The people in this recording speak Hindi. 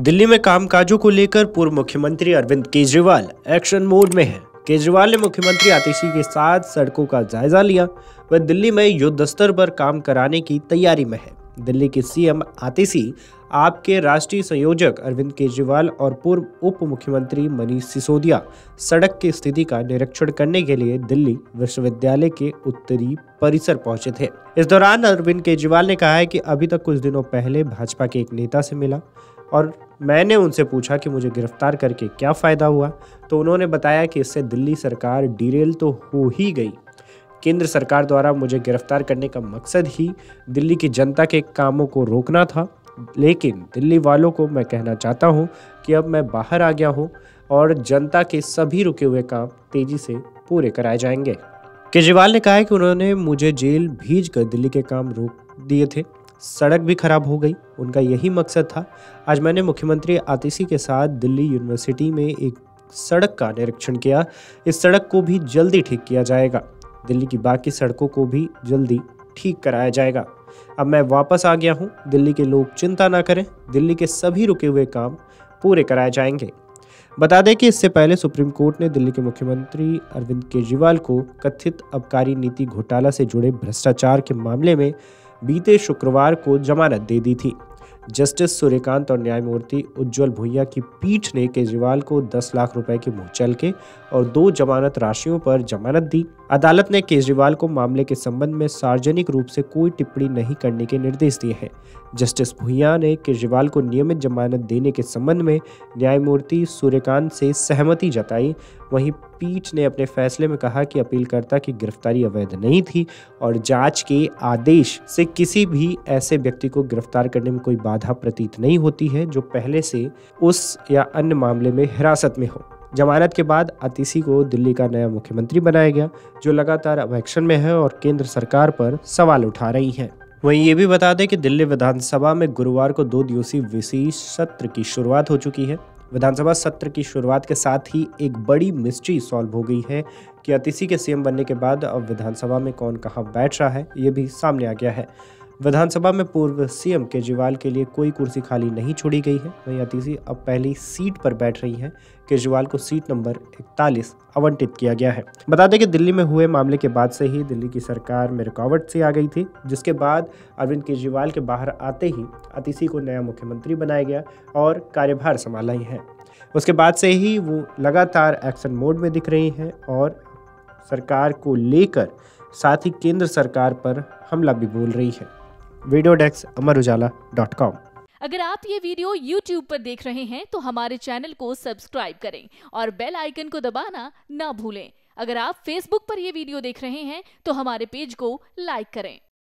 दिल्ली में कामकाजों को लेकर पूर्व मुख्यमंत्री अरविंद केजरीवाल एक्शन मोड में हैं। केजरीवाल ने मुख्यमंत्री आतिशी के साथ सड़कों का जायजा लिया वह दिल्ली में युद्ध स्तर पर काम कराने की तैयारी में है दिल्ली के सीएम आतिशी आपके राष्ट्रीय संयोजक अरविंद केजरीवाल और पूर्व उप मुख्यमंत्री मनीष सिसोदिया सड़क की स्थिति का निरीक्षण करने के लिए दिल्ली विश्वविद्यालय के उत्तरी परिसर पहुँचे थे। इस दौरान अरविंद केजरीवाल ने कहा है कि अभी तक कुछ दिनों पहले भाजपा के एक नेता से मिला और मैंने उनसे पूछा कि मुझे गिरफ़्तार करके क्या फ़ायदा हुआ तो उन्होंने बताया कि इससे दिल्ली सरकार डिरेल तो हो ही गई। केंद्र सरकार द्वारा मुझे गिरफ़्तार करने का मकसद ही दिल्ली की जनता के कामों को रोकना था। लेकिन दिल्ली वालों को मैं कहना चाहता हूँ कि अब मैं बाहर आ गया हूँ और जनता के सभी रुके हुए काम तेज़ी से पूरे कराए जाएँगे। केजरीवाल ने कहा है कि उन्होंने मुझे जेल भेज कर दिल्ली के काम रोक दिए थे। सड़क भी खराब हो गई। उनका यही मकसद था। आज मैंने मुख्यमंत्री आतिशी के साथ दिल्ली यूनिवर्सिटी में एक सड़क का निरीक्षण किया। इस सड़क को भी जल्दी ठीक किया जाएगा। दिल्ली की बाकी सड़कों को भी जल्दी ठीक कराया जाएगा। अब मैं वापस आ गया हूँ। दिल्ली के लोग चिंता ना करें। दिल्ली के सभी रुके हुए काम पूरे कराए जाएँगे। बता दें कि इससे पहले सुप्रीम कोर्ट ने दिल्ली के मुख्यमंत्री अरविंद केजरीवाल को कथित अबकारी नीति घोटाला से जुड़े भ्रष्टाचार के मामले में बीते शुक्रवार को जमानत दे दी थी। जस्टिस सूर्यकांत और न्यायमूर्ति उज्जवल भुइया की पीठ ने केजरीवाल को 10 लाख रुपए के मुचल के और दो जमानत राशियों पर जमानत दी। अदालत ने केजरीवाल को मामले के संबंध में सार्वजनिक रूप से कोई टिप्पणी नहीं करने के निर्देश दिए हैं। जस्टिस भुइया ने केजरीवाल को नियमित जमानत देने के संबंध में न्यायमूर्ति सूर्यकांत से सहमति जताई। वहीं पीठ ने अपने फैसले में कहा कि अपीलकर्ता की गिरफ्तारी अवैध नहीं थी और जाँच के आदेश से किसी भी ऐसे व्यक्ति को गिरफ़्तार करने में कोई बाधा प्रतीत नहीं होती है जो पहले से उस या अन्य मामले में हिरासत में हो। जमानत के बाद अतिशी को दिल्ली का नया मुख्यमंत्री बनाया गया, जो लगातार अब एक्शन में है और केंद्र सरकार पर सवाल उठा रही है। वहीं ये भी बता दें कि दिल्ली विधानसभा में गुरुवार को दो दिवसीय विशेष सत्र की शुरुआत हो चुकी है। विधानसभा सत्र की शुरुआत के साथ ही एक बड़ी मिस्ट्री सॉल्व हो गई है कि अतिशी के सीएम बनने के बाद अब विधानसभा में कौन कहाँ बैठ रहा है, ये भी सामने आ गया है। विधानसभा में पूर्व सीएम केजरीवाल के लिए कोई कुर्सी खाली नहीं छोड़ी गई है। वहीं अतिशी अब पहली सीट पर बैठ रही हैं। केजरीवाल को सीट नंबर इकतालीस आवंटित किया गया है। बता दें कि दिल्ली में हुए मामले के बाद से ही दिल्ली की सरकार में रुकावट से आ गई थी, जिसके बाद अरविंद केजरीवाल के बाहर आते ही अतिशी को नया मुख्यमंत्री बनाया गया और कार्यभार संभाला ही है। उसके बाद से ही वो लगातार एक्शन मोड में दिख रही हैं और सरकार को लेकर साथ ही केंद्र सरकार पर हमला भी बोल रही है। Video desk Amar Ujala dot com. अगर आप ये वीडियो YouTube पर देख रहे हैं तो हमारे चैनल को सब्सक्राइब करें और बेल आइकन को दबाना ना भूलें। अगर आप Facebook पर ये वीडियो देख रहे हैं तो हमारे पेज को लाइक करें।